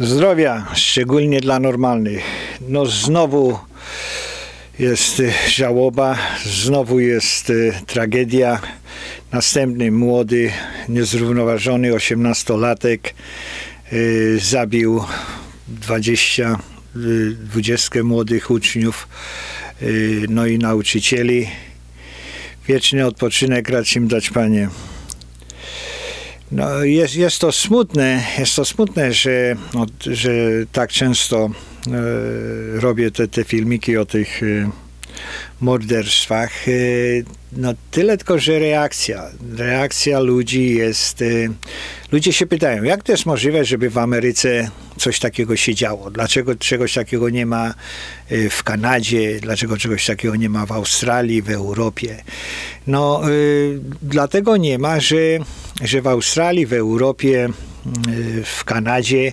Zdrowia, szczególnie dla normalnych. No znowu jest y, żałoba, znowu jest y, tragedia. Następny młody, niezrównoważony 18-latek y, zabił 20, 20 młodych uczniów, no i nauczycieli. Wieczny odpoczynek racz im dać, Panie. No, jest, jest to smutne, jest to smutne, że, no, że tak często e, robię te, te filmiki o tych e, morderstwach. E, no tyle tylko, że reakcja, reakcja ludzi jest, e, ludzie się pytają, jak to jest możliwe, żeby w Ameryce coś takiego się działo? Dlaczego czegoś takiego nie ma e, w Kanadzie? Dlaczego czegoś takiego nie ma w Australii, w Europie? No, e, dlatego nie ma, że, że w Australii, w Europie, w Kanadzie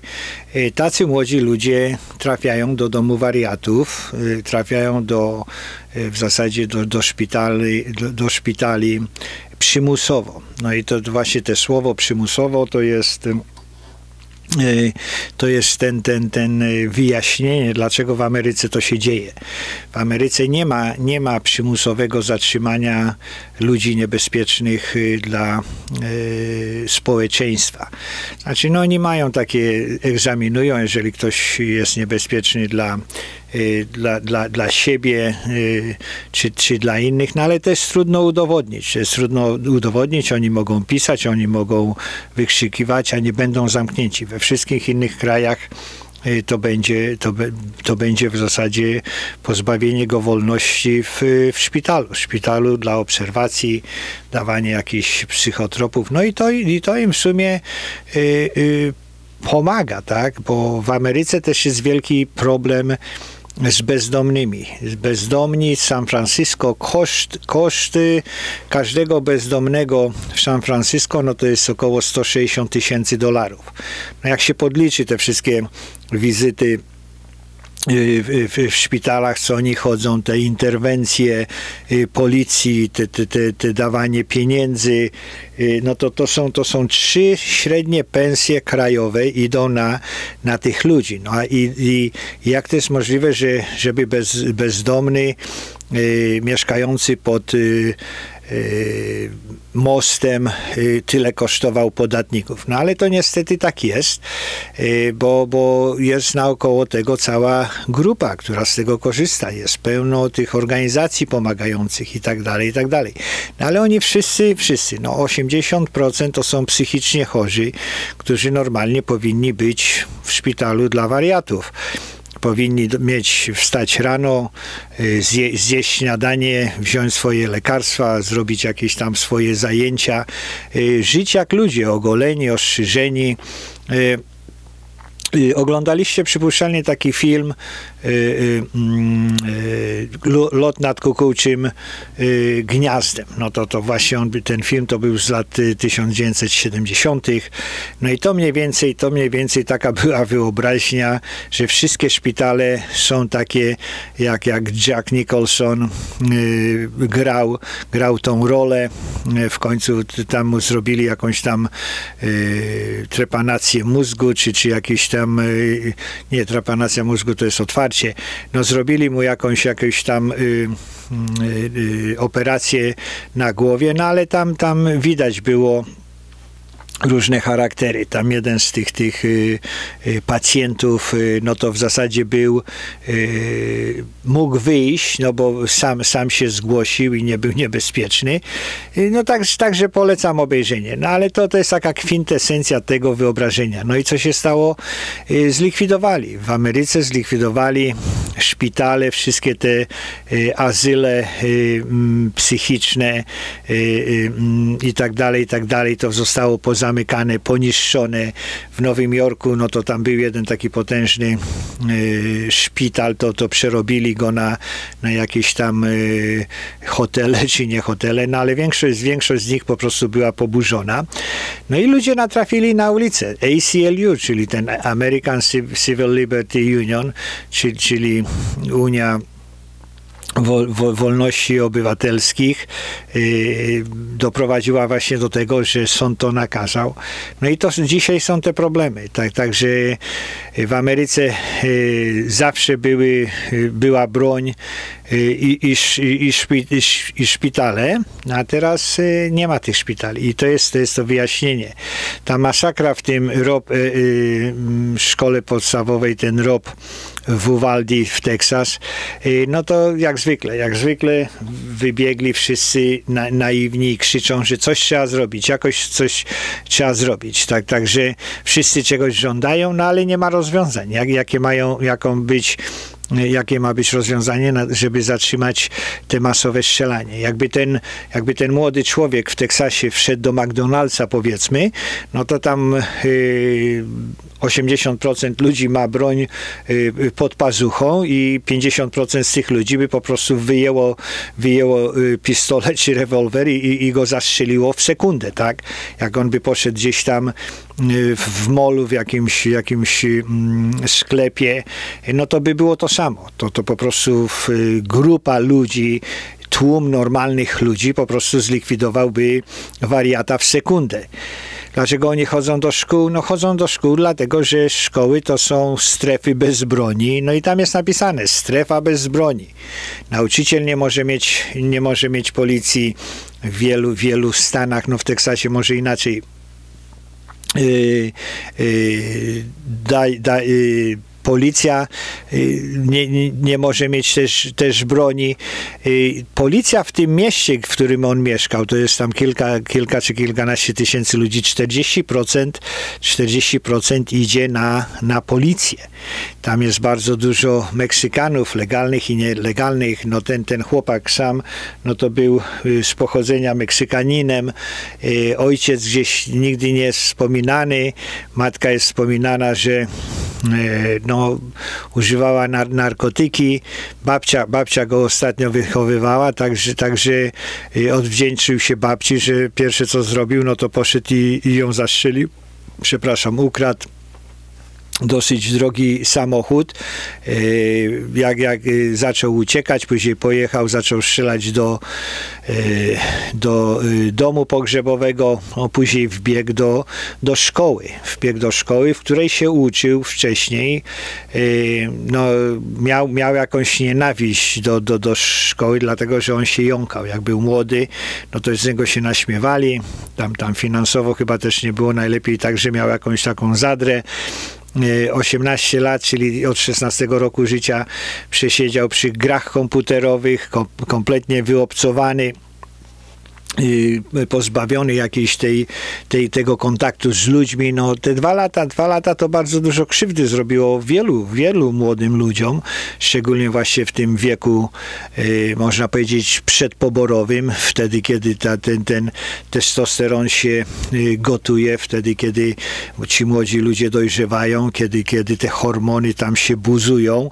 tacy młodzi ludzie trafiają do domu wariatów, trafiają do w zasadzie do, do, szpitali, do, do szpitali przymusowo. No i to właśnie te słowo przymusowo to jest to jest ten, ten, ten y, wyjaśnienie, dlaczego w Ameryce to się dzieje. W Ameryce nie ma, nie ma przymusowego zatrzymania ludzi niebezpiecznych y, dla y, społeczeństwa. Znaczy, no oni mają takie, egzaminują, jeżeli ktoś jest niebezpieczny dla dla, dla, dla siebie czy, czy dla innych, no ale jest trudno udowodnić. Jest trudno udowodnić, oni mogą pisać, oni mogą wykrzykiwać, a nie będą zamknięci. We wszystkich innych krajach y, to będzie, to, to będzie w zasadzie pozbawienie go wolności w, w szpitalu. W szpitalu dla obserwacji, dawanie jakichś psychotropów. No i to, i to im w sumie y, y, pomaga, tak? Bo w Ameryce też jest wielki problem z bezdomnymi. Bezdomni San Francisco, koszt, koszty każdego bezdomnego w San Francisco, no to jest około 160 tysięcy dolarów. No jak się podliczy te wszystkie wizyty w, w, w, szpitalach, co oni chodzą, te interwencje y, policji, te, te, te, te, dawanie pieniędzy, y, no to, to, są, to są trzy średnie pensje krajowe idą na, na tych ludzi. No a i, i jak to jest możliwe, że, żeby bez, bezdomny y, mieszkający pod Y, mostem y, tyle kosztował podatników. No ale to niestety tak jest, y, bo, bo jest naokoło tego cała grupa, która z tego korzysta. Jest pełno tych organizacji pomagających i tak dalej, i tak dalej. No ale oni wszyscy, wszyscy, no 80% to są psychicznie chorzy, którzy normalnie powinni być w szpitalu dla wariatów powinni mieć, wstać rano, y, zje, zjeść śniadanie, wziąć swoje lekarstwa, zrobić jakieś tam swoje zajęcia, y, żyć jak ludzie, ogoleni, ostrzyżeni. Y, oglądaliście przypuszczalnie taki film lot nad kukułczym gniazdem. No to, to właśnie on, ten film to był z lat 1970. No i to mniej więcej, to mniej więcej taka była wyobraźnia, że wszystkie szpitale są takie, jak, jak Jack Nicholson grał, grał tą rolę. W końcu tam mu zrobili jakąś tam trepanację mózgu, czy, czy jakiś tam, nie, trepanacja mózgu to jest otwarcie, no zrobili mu jakąś, jakąś tam y, y, y, operację na głowie, no ale tam, tam widać było różne charaktery. Tam jeden z tych, tych y, y, pacjentów, y, no to w zasadzie był, mógł wyjść, no bo sam, sam się zgłosił i nie był niebezpieczny. No tak, także polecam obejrzenie. No ale to, to jest taka kwintesencja tego wyobrażenia. No i co się stało? Zlikwidowali. W Ameryce zlikwidowali szpitale, wszystkie te azyle psychiczne i tak dalej, i tak dalej. To zostało poza zamykane, poniszczone. W Nowym Jorku, no to tam był jeden taki potężny y, szpital, to, to przerobili go na, na jakieś tam y, hotele, czy nie hotele, no ale większość, większość z nich po prostu była poburzona. No i ludzie natrafili na ulicę. ACLU, czyli ten American Civil Liberty Union, czyli, czyli Unia wolności obywatelskich y, doprowadziła właśnie do tego, że sąd to nakazał. No i to dzisiaj są te problemy. Tak, także w Ameryce y, zawsze były, y, była broń i, i, i, i, szpitale, a teraz nie ma tych szpitali. I to jest to, jest to wyjaśnienie. Ta masakra w tym rob, szkole podstawowej, ten rob w Uvaldi w Teksas, no to jak zwykle, jak zwykle wybiegli wszyscy na, naiwni i krzyczą, że coś trzeba zrobić, jakoś coś trzeba zrobić. Tak, także wszyscy czegoś żądają, no ale nie ma rozwiązań. Jak, jakie mają, jaką być jakie ma być rozwiązanie, żeby zatrzymać te masowe strzelanie. Jakby ten, jakby ten młody człowiek w Teksasie wszedł do McDonald'sa, powiedzmy, no to tam 80% y, ludzi ma broń y, pod pazuchą i 50% z tych ludzi by po prostu wyjęło, wyjęło y, pistolet czy rewolwer i, i go zastrzeliło w sekundę, tak? Jak on by poszedł gdzieś tam w molu, w jakimś, jakimś mm, sklepie, no to by było to samo. To, to po prostu grupa ludzi, tłum normalnych ludzi po prostu zlikwidowałby wariata w sekundę. Dlaczego oni chodzą do szkół? No chodzą do szkół dlatego, że szkoły to są strefy bez broni, no i tam jest napisane strefa bez broni. Nauczyciel nie może mieć, nie może mieć policji w wielu, wielu stanach, no w Teksasie może inaczej Y, y, daj, daj, y, policja nie, nie, nie, może mieć też, też broni. Policja w tym mieście, w którym on mieszkał, to jest tam kilka, kilka czy kilkanaście tysięcy ludzi, 40%, 40% idzie na, na policję. Tam jest bardzo dużo Meksykanów, legalnych i nielegalnych. No ten, ten chłopak sam, no to był y, z pochodzenia Meksykaninem. Y, ojciec gdzieś nigdy nie jest wspominany. Matka jest wspominana, że y, no, używała nar narkotyki. Babcia, babcia go ostatnio wychowywała, także, także odwdzięczył się babci, że pierwsze co zrobił, no to poszedł i, i ją zastrzelił. Przepraszam, ukradł dosyć drogi samochód. E, jak, jak e, zaczął uciekać, później pojechał, zaczął strzelać do, e, do domu pogrzebowego, a później wbiegł do, do szkoły. Wbiegł do szkoły, w której się uczył wcześniej. No, miał, miał jakąś nienawiść do, do, do szkoły, dlatego że on się jąkał. Jak był młody, no to z niego się naśmiewali. Tam, tam finansowo chyba też nie było najlepiej, także miał jakąś taką zadrę 18 lat, czyli od 16 roku życia przesiedział przy grach komputerowych, kompletnie wyobcowany pozbawiony jakiejś tej, tej, tego kontaktu z ludźmi. No, te dwa lata, dwa lata to bardzo dużo krzywdy zrobiło wielu, wielu młodym ludziom, szczególnie właśnie w tym wieku, y, można powiedzieć, przedpoborowym, wtedy, kiedy ta, ten, ten testosteron się y, gotuje, wtedy, kiedy ci młodzi ludzie dojrzewają, kiedy, kiedy te hormony tam się buzują.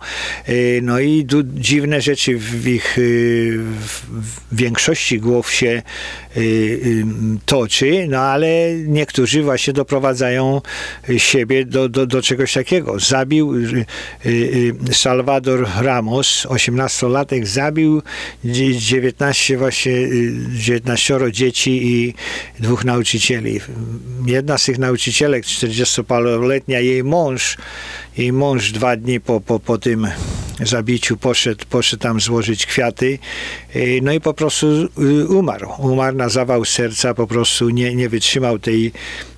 Y, no i dziwne rzeczy w ich w większości głów się Y, y, toczy, no ale niektórzy właśnie doprowadzają siebie do, do, do czegoś takiego. Zabił y, Salvador Ramos, 18-latek, zabił 19 właśnie 19 dzieci i dwóch nauczycieli. Jedna z tych nauczycielek, 40-paroletnia, jej mąż, jej mąż dwa dni po, po, po tym zabiciu poszedł, poszedł tam złożyć kwiaty, no i po prostu umarł. Umarł na zawał serca, po prostu nie, nie wytrzymał tej,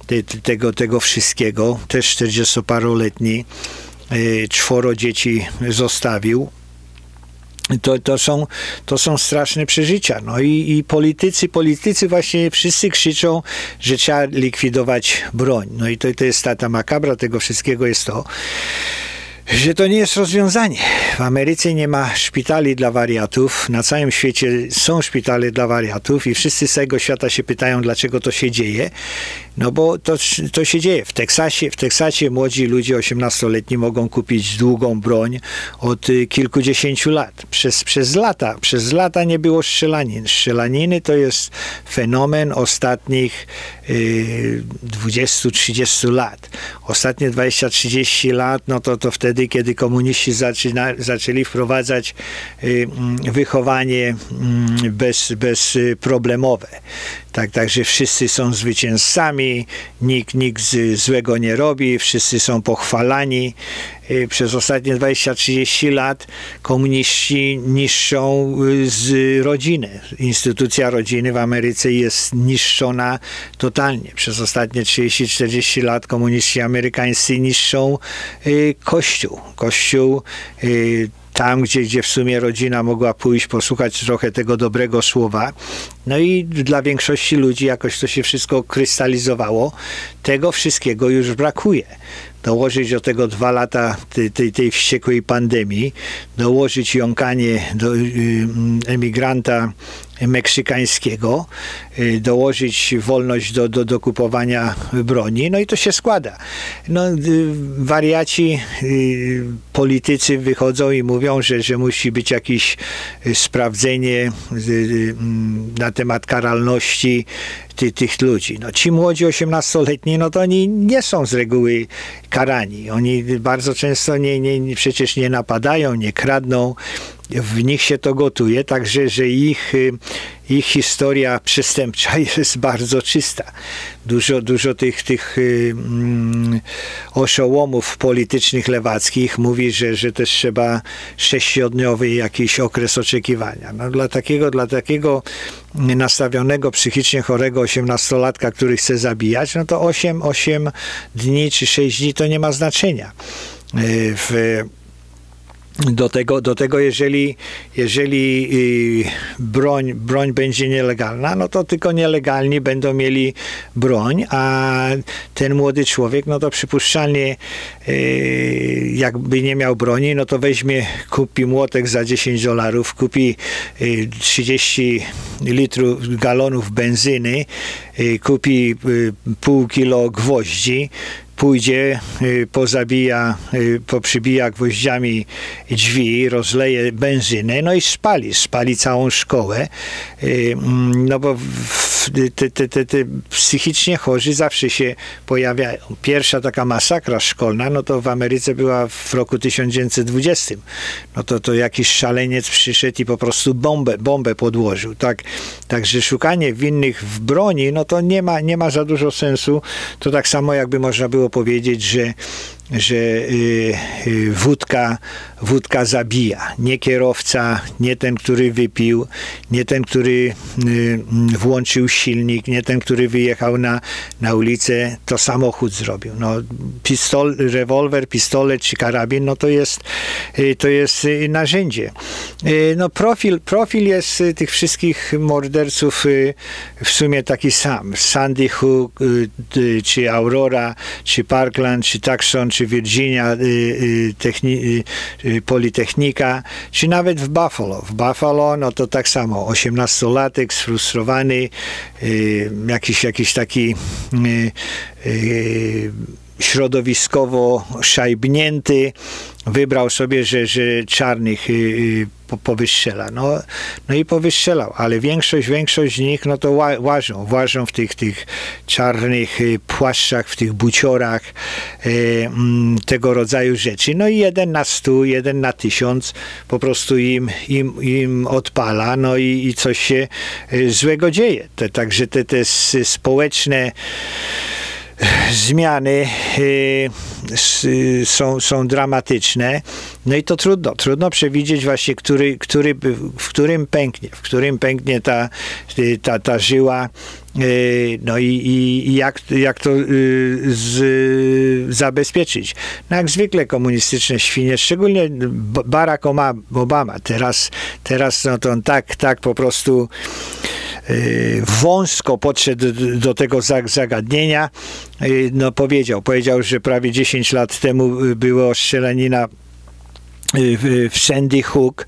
tej, tego, tego wszystkiego. Też 40-paroletni, e, czworo dzieci zostawił. To, to, są, to są straszne przeżycia. No i, i politycy, politycy właśnie wszyscy krzyczą, że trzeba likwidować broń. No i to, to jest ta, ta makabra tego wszystkiego jest to, że to nie jest rozwiązanie. W Ameryce nie ma szpitali dla wariatów, na całym świecie są szpitale dla wariatów i wszyscy z całego świata się pytają, dlaczego to się dzieje. No bo to, to się dzieje. W Teksasie, w Teksasie młodzi ludzie 18-letni mogą kupić długą broń od y, kilkudziesięciu lat. Przez, przez lata, przez lata nie było strzelanin. Strzelaniny to jest fenomen ostatnich y, 20-30 lat. Ostatnie 20-30 lat, no to, to wtedy kiedy komuniści zaczyna, zaczęli wprowadzać wychowanie bez, bezproblemowe. Tak, także wszyscy są zwycięzcami, nikt, nikt złego nie robi, wszyscy są pochwalani. Y, przez ostatnie 20-30 lat komuniści niszczą y, z rodziny. Instytucja rodziny w Ameryce jest niszczona totalnie. Przez ostatnie 30-40 lat komuniści amerykańscy niszczą y, Kościół. Kościół tam, gdzie, gdzie w sumie rodzina mogła pójść, posłuchać trochę tego dobrego słowa. No i dla większości ludzi jakoś to się wszystko krystalizowało. Tego wszystkiego już brakuje dołożyć do tego dwa lata tej, tej, tej wściekłej pandemii, dołożyć jąkanie do y, emigranta meksykańskiego, y, dołożyć wolność do, do, do kupowania broni, no i to się składa. No, y, wariaci, politycy wychodzą i mówią, że, że musi być jakieś sprawdzenie na temat karalności ty, tych ludzi. No, ci młodzi 18-letni, no to oni nie są z reguły karani. Oni bardzo często nie, nie, przecież nie napadają, nie kradną, w nich się to gotuje, także że ich, ich historia przestępcza jest bardzo czysta. Dużo, dużo tych, tych mm, oszołomów politycznych lewackich mówi, że, że też trzeba sześciodniowy jakiś okres oczekiwania. No, dla, takiego, dla takiego nastawionego psychicznie chorego osiemnastolatka, który chce zabijać, no to 8, 8 dni czy 6 dni to nie ma znaczenia. E, w do tego, do tego jeżeli, jeżeli y, broń, broń będzie nielegalna, no to tylko nielegalni będą mieli broń, a ten młody człowiek, no to przypuszczalnie y, jakby nie miał broni, no to weźmie, kupi młotek za 10 dolarów, kupi 30 y, litrów, galonów benzyny, kupi pół kilo gwoździ, pójdzie, y, pozabija, y, poprzybija gwoździami drzwi, rozleje benzynę, no i spali, spali całą szkołę, y, mm, no bo te, te, te, te psychicznie chorzy zawsze się pojawiają. Pierwsza taka masakra szkolna, no to w Ameryce była w roku 1920. No to, to jakiś szaleniec przyszedł i po prostu bombę, bombę podłożył. Tak, także szukanie winnych w broni, no to nie ma, nie ma za dużo sensu. To tak samo jakby można było powiedzieć, że że y, y, wódka, wódka zabija. Nie kierowca, nie ten, który wypił, nie ten, który y, włączył silnik, nie ten, który wyjechał na, na ulicę, to samochód zrobił. No, pistol, rewolwer, pistolet czy karabin, no to jest, to jest narzędzie. No, profil, profil jest tych wszystkich morderców w sumie taki sam. Sandy Hook, czy Aurora, czy Parkland, czy Tucson, czy Virginia y, y, techni, y, Politechnika, czy nawet w Buffalo. W Buffalo, no to tak samo, 18-latek, sfrustrowany, jakiś, jakiś taki środowiskowo szajbnięty, wybrał sobie, że, że czarnych y, powystrzela. No, no i powystrzelał, ale większość, większość z nich no to łażą, łażą w tych, tych czarnych y, płaszczach, w tych buciorach, y, tego rodzaju rzeczy. No i jeden na stu, jeden na tysiąc po prostu im, im, im odpala, no i, i coś się złego dzieje. Te, także te, te społeczne zmiany y, są, są dramatyczne. No i to trudno, trudno przewidzieć właśnie, który, który, w którym pęknie, w którym pęknie ta, y, ta, ta żyła, no i, i jak, jak to z, zabezpieczyć. No jak zwykle komunistyczne świnie, szczególnie Barack Obama, teraz, teraz no to on tak, tak po prostu Y, wąsko podszedł do tego zagadnienia. Y, no powiedział, powiedział, że prawie 10 lat temu było strzelanina y, w Sandy Hook.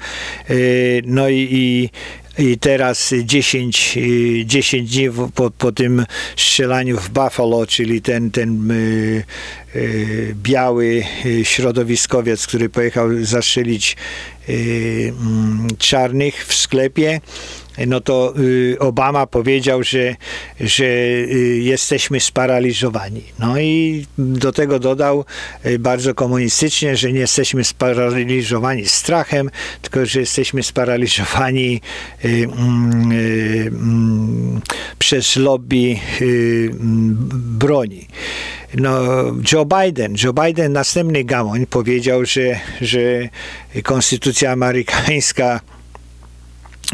No i, i i teraz 10, 10 dni po, po tym strzelaniu w Buffalo, czyli ten, ten y, y, biały środowiskowiec, który pojechał zastrzelić czarnych w sklepie, no to y, Obama powiedział, że, że y, jesteśmy sparaliżowani. No i do tego dodał y, bardzo komunistycznie, że nie jesteśmy sparaliżowani strachem, tylko że jesteśmy sparaliżowani mm, mm, przez lobby mm, broni. No, Joe Biden, Joe Biden, następny gamoń, powiedział, że, że konstytucja amerykańska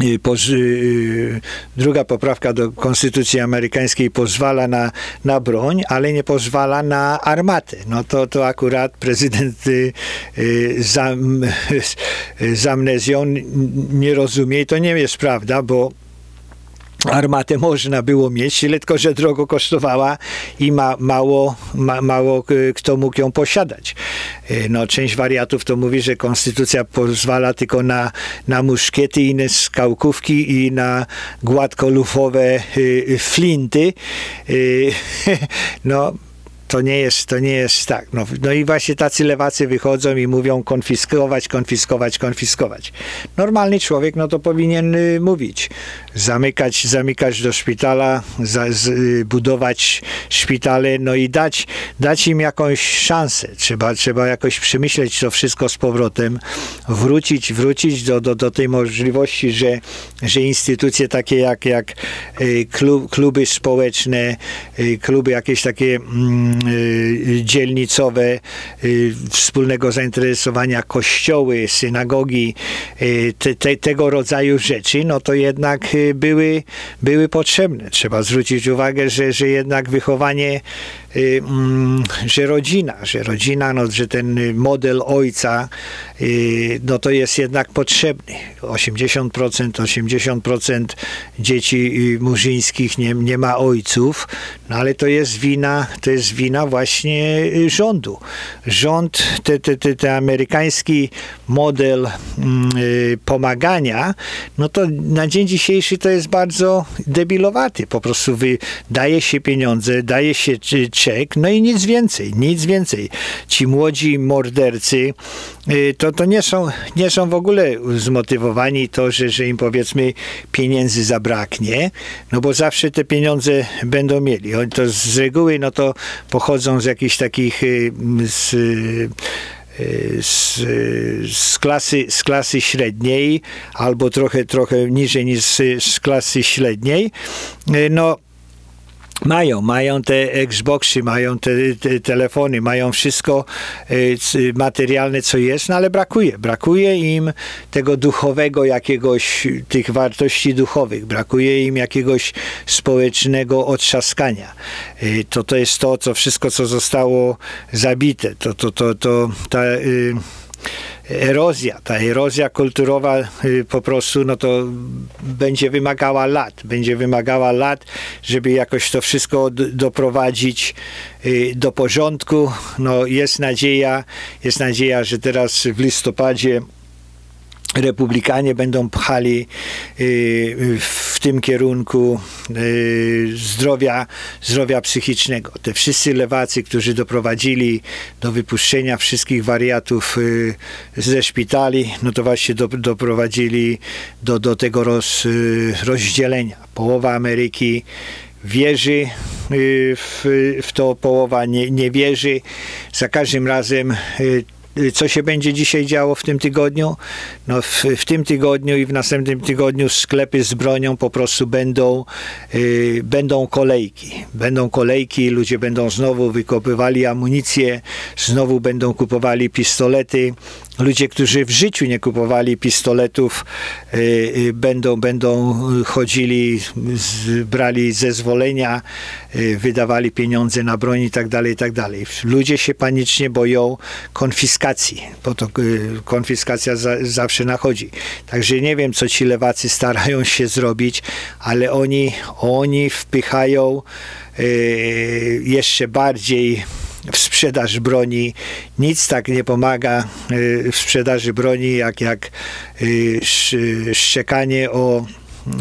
Y, y, druga poprawka do Konstytucji Amerykańskiej pozwala na, na broń, ale nie pozwala na armatę. No to, to akurat prezydent y, z, amnezją nie rozumie i to nie jest prawda, bo armatę można było mieć, tylko że drogo kosztowała i ma, mało, ma, mało kto mógł ją posiadać. E, no, część wariatów to mówi, że konstytucja pozwala tylko na, na muszkiety i na skałkówki i na gładkolufowe y, flinty. Y, no, to nie jest, to nie jest tak. No, no i właśnie tacy lewacy wychodzą i mówią konfiskować, konfiskować, konfiskować. Normalny człowiek, no to powinien y, mówić. Zamykać, zamykać do szpitala, za, z, y, budować szpitale, no i dać, dać im jakąś szansę. Trzeba, trzeba jakoś przemyśleć to wszystko z powrotem, wrócić, wrócić do, do, do tej możliwości, że, że instytucje takie jak, jak y, klub, kluby społeczne, y, kluby jakieś takie mm, dzielnicowe, y, wspólnego zainteresowania kościoły, synagogi, y, te, te, tego rodzaju rzeczy, no to jednak były, były potrzebne. Trzeba zwrócić uwagę, że, że jednak wychowanie Y, mm, że rodzina, że rodzina, no, że ten model ojca, y, no to jest jednak potrzebny. 80%, 80% dzieci y, murzyńskich nie, nie ma ojców, no ale to jest wina, to jest wina właśnie rządu. Rząd, ten te, te, te amerykański model mm, pomagania, no to na dzień dzisiejszy to jest bardzo debilowaty. Po prostu wydaje się pieniądze, daje się czek, no i nic więcej, nic więcej. Ci młodzi mordercy y, to, to nie, są, nie są w ogóle zmotywowani to, że, że im powiedzmy pieniędzy zabraknie, no bo zawsze te pieniądze będą mieli. Oni to z reguły no to pochodzą z jakichś takich y, z, y, z, z, klasy, z klasy średniej albo trochę, trochę niżej niż z, z klasy średniej. No, mają, mają te Xboxy, mają te, te, telefony, mają wszystko e, materialne, co jest, no ale brakuje. Brakuje im tego duchowego jakiegoś, tych wartości duchowych. Brakuje im jakiegoś społecznego otrzaskania. E, to, to jest to, co wszystko, co zostało zabite. To, to, to, to ta... Y, erozja, ta erozja kulturowa y, po prostu, no to będzie wymagała lat, będzie wymagała lat, żeby jakoś to wszystko doprowadzić y, do porządku. No jest nadzieja, jest nadzieja, że teraz w listopadzie republikanie będą pchali y, w tym kierunku y, zdrowia, zdrowia psychicznego. Te wszyscy lewacy, którzy doprowadzili do wypuszczenia wszystkich wariatów y, ze szpitali, no to właśnie do, doprowadzili do, do tego roz, rozdzielenia. Połowa Ameryki wierzy w, w to, połowa nie, nie wierzy. Za każdym razem Y, co się będzie dzisiaj działo w tym tygodniu? No w, w tym tygodniu i w następnym tygodniu sklepy z bronią po prostu będą, y, będą kolejki. Będą kolejki, ludzie będą znowu wykopywali amunicję, znowu będą kupowali pistolety, ludzie, którzy w życiu nie kupowali pistoletów, y, y, będą, będą chodzili, brali zezwolenia, y, wydawali pieniądze na broń i tak dalej, i tak dalej. Ludzie się panicznie boją konfiskacji, bo to konfiskacja za, zawsze nachodzi. Także nie wiem, co ci lewacy starają się zrobić, ale oni, oni wpychają jeszcze bardziej w sprzedaż broni. Nic tak nie pomaga y, w sprzedaży broni, jak, jak y, szczekanie o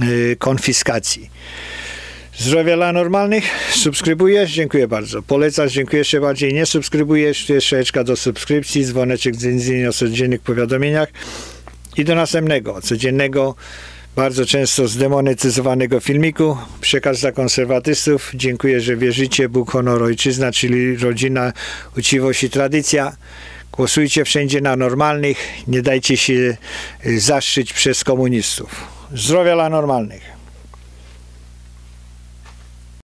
y, konfiskacji. Zdrowia dla normalnych. Subskrybujesz? Dziękuję bardzo. Polecasz? Dziękuję jeszcze bardziej. Nie subskrybujesz? Jeszcze do subskrypcji, dzwoneczek dzwonienie o codziennych powiadomieniach. I do następnego, codziennego, bardzo często zdemonetyzowanego filmiku. Przekaz dla konserwatystów. Dziękuję, że wierzycie. Bóg, honor, ojczyzna, czyli rodzina, uczciwość i tradycja. Głosujcie wszędzie na normalnych. Nie dajcie się y, zaszyć przez komunistów. Zdrowia dla normalnych.